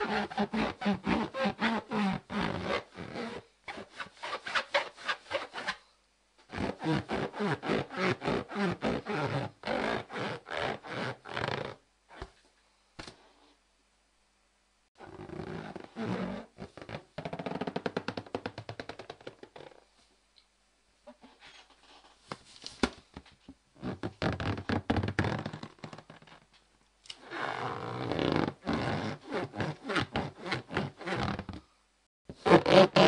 Mm-hmm. Okay.